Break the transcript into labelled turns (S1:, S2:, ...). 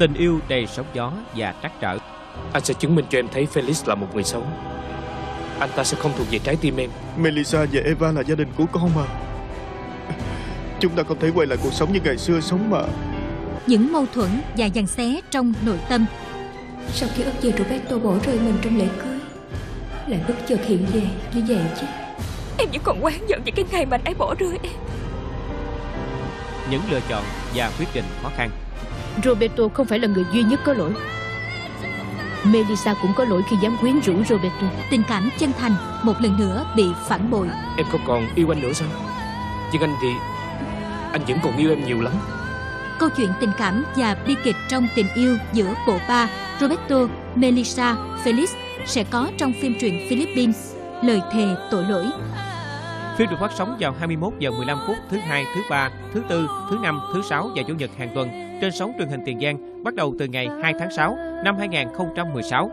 S1: Tình yêu đầy sóng gió và trắc trở.
S2: Anh sẽ chứng minh cho em thấy Felix là một người xấu. Anh ta sẽ không thuộc về trái tim em.
S3: Melissa và Eva là gia đình của con mà Chúng ta không thể quay lại cuộc sống như ngày xưa sống mà
S4: Những mâu thuẫn và giằng xé trong nội tâm
S5: Sau khi ước gì Roberto bỏ rơi mình trong lễ cưới Lại bất chợt hiện về như vậy chứ
S6: Em vẫn còn oán giận về cái ngày mà anh ấy bỏ rơi em
S1: Những lựa chọn và quyết định khó khăn.
S7: Roberto không phải là người duy nhất có lỗi. Melissa cũng có lỗi khi dám quyến rũ Roberto.
S4: Tình cảm chân thành một lần nữa bị phản bội
S2: Em không còn yêu anh nữa sao? Nhưng anh thì... Anh vẫn còn yêu em nhiều lắm.
S4: Câu chuyện tình cảm và bi kịch trong tình yêu giữa bộ ba Roberto, Melissa, Felix sẽ có trong phim truyện Philippines Lời thề tội lỗi.
S1: Phim được phát sóng vào 21 giờ 15 phút thứ hai, thứ ba, thứ tư, thứ năm, thứ sáu và chủ nhật hàng tuần trên sóng truyền hình Tiền Giang bắt đầu từ ngày 2 tháng 6 năm 2016.